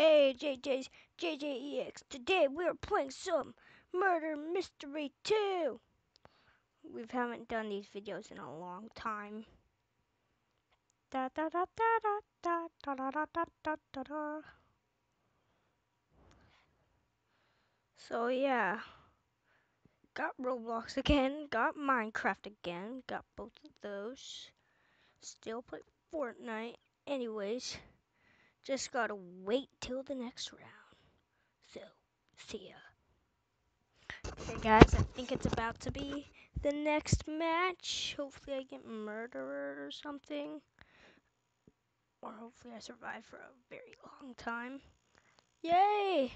Hey, JJ's JJeX. Today we're playing some Murder Mystery 2. We haven't done these videos in a long time. Da da da da da da da da da da da da. So yeah, got Roblox again, got Minecraft again, got both of those. Still play Fortnite. Anyways. Just gotta wait till the next round. So, see ya. Okay, guys, I think it's about to be the next match. Hopefully, I get murdered or something. Or hopefully, I survive for a very long time. Yay!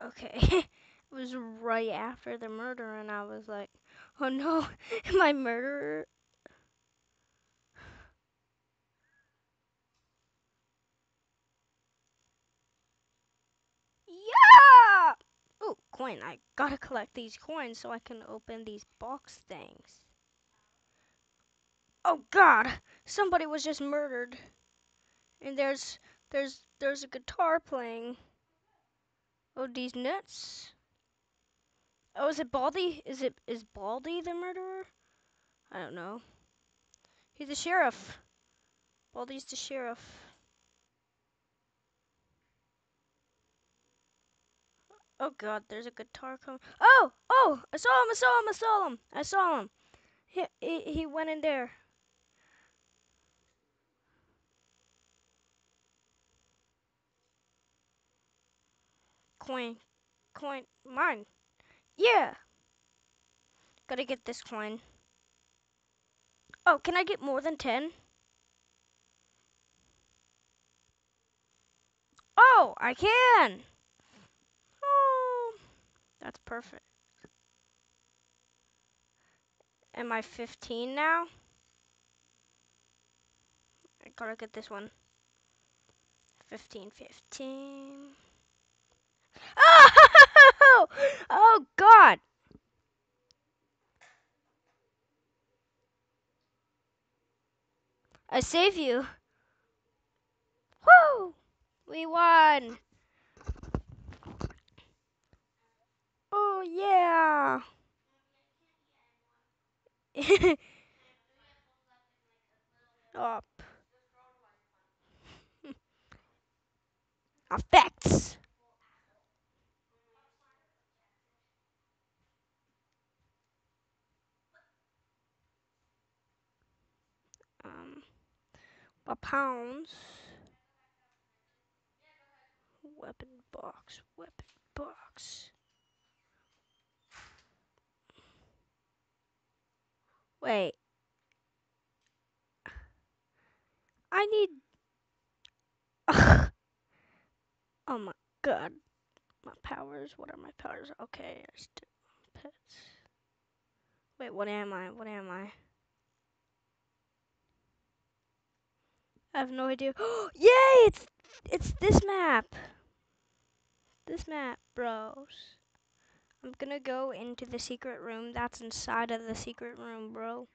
Okay, it was right after the murder, and I was like, oh no, am I murderer? Yeah! Oh, coin. I gotta collect these coins so I can open these box things. Oh god! Somebody was just murdered. And there's there's there's a guitar playing. Oh, these nuts. Oh, is it Baldy? Is it is Baldy the murderer? I don't know. He's the sheriff. Baldy's the sheriff. Oh god, there's a guitar coming. Oh, oh, I saw him, I saw him, I saw him, I saw him. He, he, he went in there. Coin, coin, mine. Yeah. Gotta get this coin. Oh, can I get more than 10? Oh, I can. That's perfect. Am I 15 now? I gotta get this one. 15, 15. Oh! Oh, God! I save you. Woo! We won! Oh yeah. Up. Effects. Um, pounds. Weapon box. Weapon box. Wait. I need... oh my god. My powers, what are my powers? Okay, I still pets. Wait, what am I? What am I? I have no idea. Yay! It's it's this map. This map, bros. I'm gonna go into the secret room that's inside of the secret room, bro.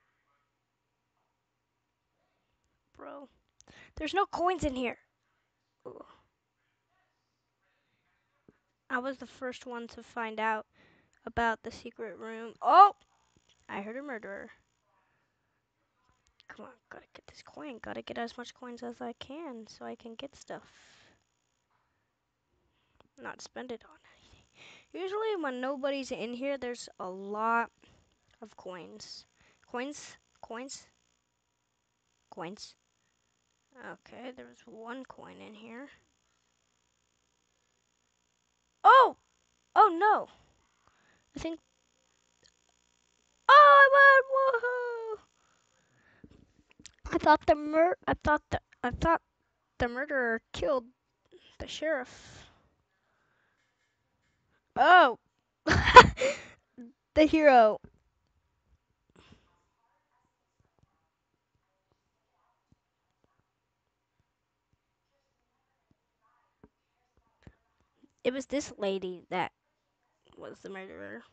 Bro. There's no coins in here. Ooh. I was the first one to find out about the secret room. Oh! I heard a murderer. Come on, gotta get this coin. Gotta get as much coins as I can so I can get stuff. Not spend it on Usually when nobody's in here, there's a lot of coins. Coins? Coins? Coins. Okay, there's one coin in here. Oh! Oh no! I think... Oh, I won! Woohoo! I thought the mur- I thought the- I thought the murderer killed the sheriff. Oh! the hero. It was this lady that was the murderer.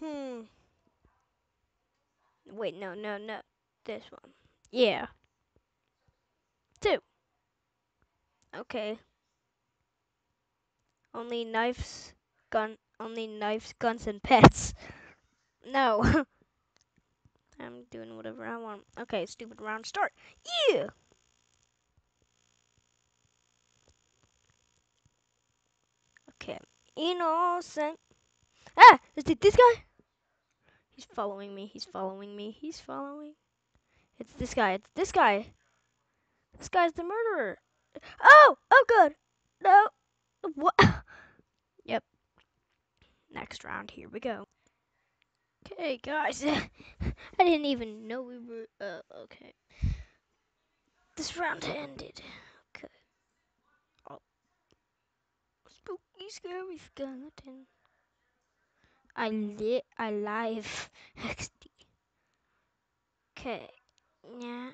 Hmm. Wait, no, no, no. This one. Yeah. Two. Okay. Only knives, gun, only knives, guns, and pets. No. I'm doing whatever I want. Okay, stupid round start. Yeah. Okay. Innocent. Ah, is it this guy? He's following me. He's following me. He's following. It's this guy. It's this guy. This guy's the murderer. Oh, oh, good. No. What? Next round. Here we go. Okay, guys. I didn't even know we were. Uh, okay. This round ended. Okay. Oh. Spooky, scary skeleton. I lit. I live. XD. Okay. Now,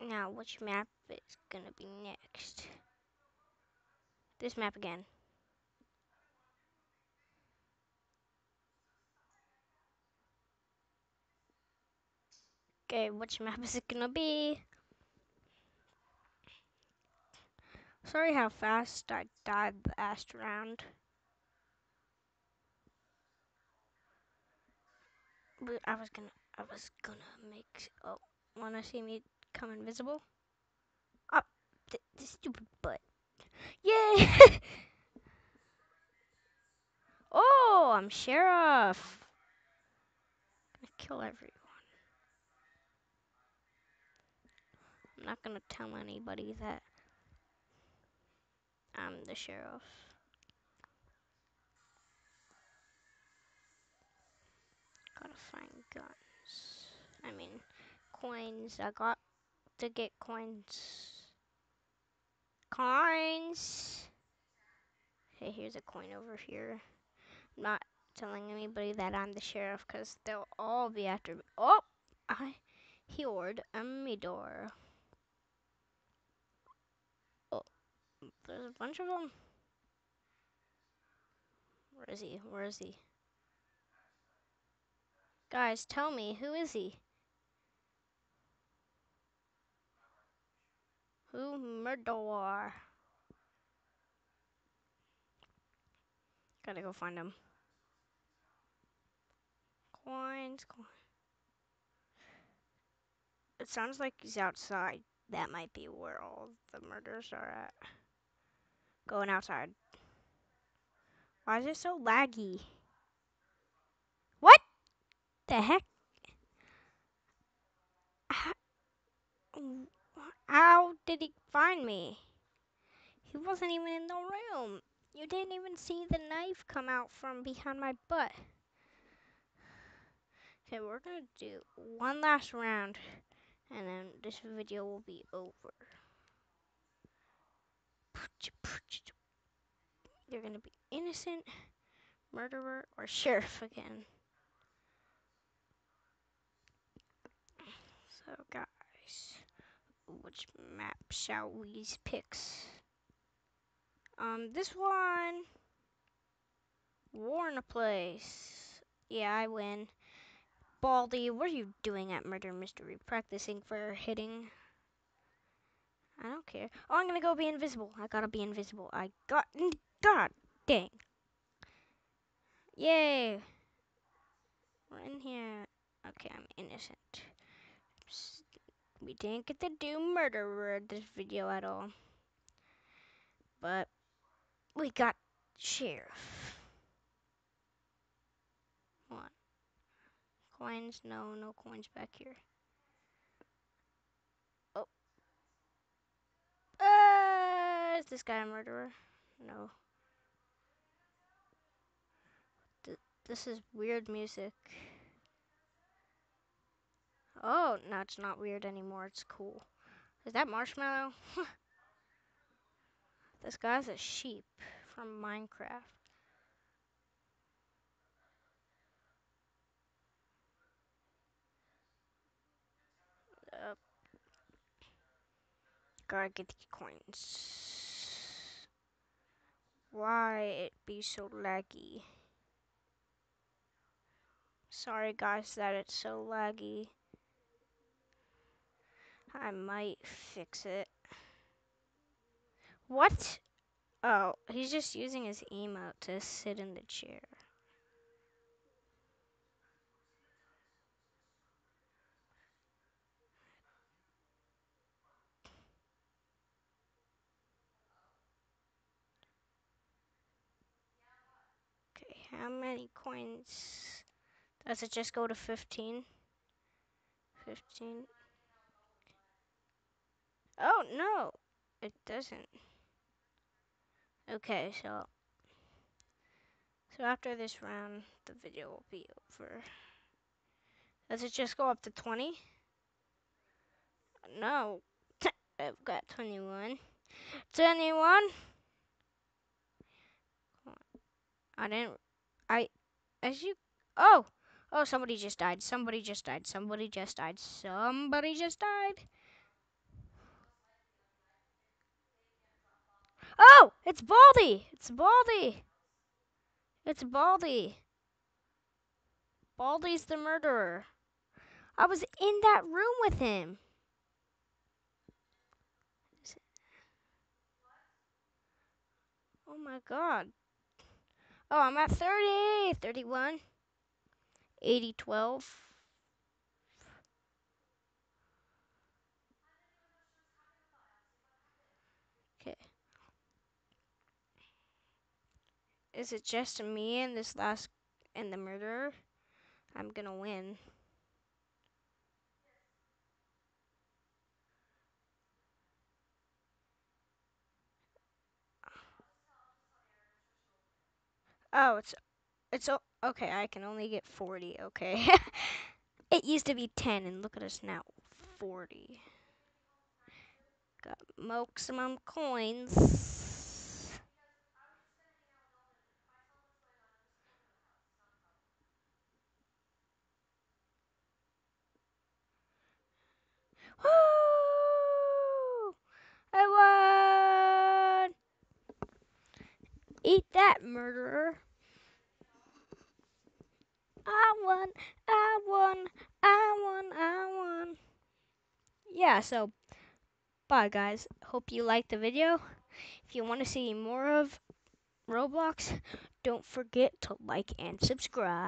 now which map is gonna be next? This map again. Okay, which map is it gonna be? Sorry how fast I died the last round. But I was gonna, I was gonna make, oh, wanna see me come invisible? Oh, th this stupid butt. Yay! oh, I'm sheriff. Gonna kill everyone. Not gonna tell anybody that I'm the sheriff. Gotta find guns. I mean, coins. I got to get coins. Coins! Okay, here's a coin over here. I'm not telling anybody that I'm the sheriff because they'll all be after me. Oh! I heard a me door. There's a bunch of them. Where is he? Where is he? Guys, tell me, who is he? Who murderer? Gotta go find him. Coins, coins. It sounds like he's outside. That might be where all the murders are at. Going outside. Why is it so laggy? What the heck? How, did he find me? He wasn't even in the room. You didn't even see the knife come out from behind my butt. Okay, we're gonna do one last round and then this video will be over. You're gonna be innocent, murderer, or sheriff again. So guys, which map shall we pick? Um, this one, War in a Place. Yeah, I win. Baldy, what are you doing at Murder Mystery? Practicing for hitting? I don't care. Oh, I'm gonna go be invisible. I gotta be invisible. I got. God dang. Yay. We're in here. Okay, I'm innocent. We didn't get to do murderer this video at all. But we got sheriff. Coins? No, no coins back here. Oh. Uh, is this guy a murderer? No. Th this is weird music. Oh, no, it's not weird anymore. It's cool. Is that marshmallow? this guy's a sheep from Minecraft. Gotta get the coins. Why it be so laggy? Sorry guys that it's so laggy. I might fix it. What? Oh, he's just using his emote to sit in the chair. Okay, how many coins? Does it just go to 15? 15. Oh, no, it doesn't. Okay, so so after this round, the video will be over. Does it just go up to 20? No. I've got 21. 21? I didn't. I. As you. Oh! Oh, somebody just died. Somebody just died. Somebody just died. Somebody just died. Oh! It's Baldy! It's Baldy! It's Baldy. Baldy's the murderer. I was in that room with him. Oh my god. Oh, I'm at 30, 31, 80, 12. Okay. Is it just me and this last, and the murderer? I'm gonna win. Oh, it's it's okay. I can only get 40. Okay. it used to be 10 and look at us now. 40. Got maximum coins. Woo! I won! Eat that, murderer. I won, I won, I won, I won. Yeah, so bye guys. Hope you liked the video. If you want to see more of Roblox, don't forget to like and subscribe.